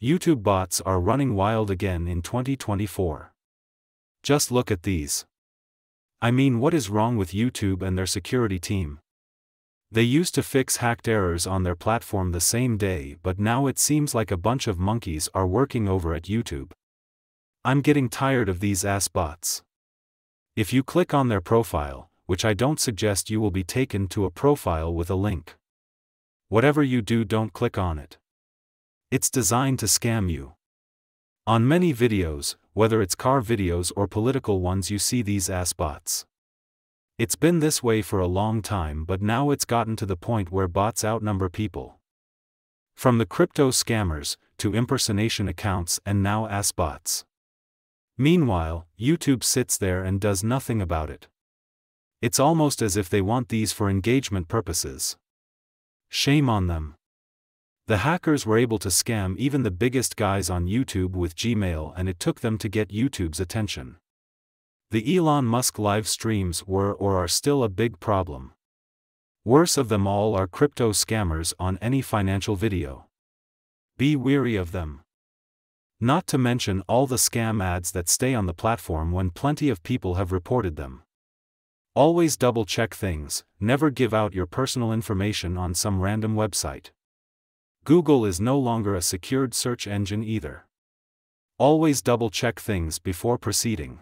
YouTube bots are running wild again in 2024. Just look at these. I mean, what is wrong with YouTube and their security team? They used to fix hacked errors on their platform the same day, but now it seems like a bunch of monkeys are working over at YouTube. I'm getting tired of these ass bots. If you click on their profile, which I don't suggest you will be taken to a profile with a link. Whatever you do, don't click on it. It's designed to scam you. On many videos, whether it's car videos or political ones, you see these ass bots. It's been this way for a long time, but now it's gotten to the point where bots outnumber people. From the crypto scammers, to impersonation accounts, and now ass bots. Meanwhile, YouTube sits there and does nothing about it. It's almost as if they want these for engagement purposes. Shame on them. The hackers were able to scam even the biggest guys on YouTube with Gmail and it took them to get YouTube's attention. The Elon Musk live streams were or are still a big problem. Worst of them all are crypto scammers on any financial video. Be weary of them. Not to mention all the scam ads that stay on the platform when plenty of people have reported them. Always double check things, never give out your personal information on some random website. Google is no longer a secured search engine either. Always double check things before proceeding.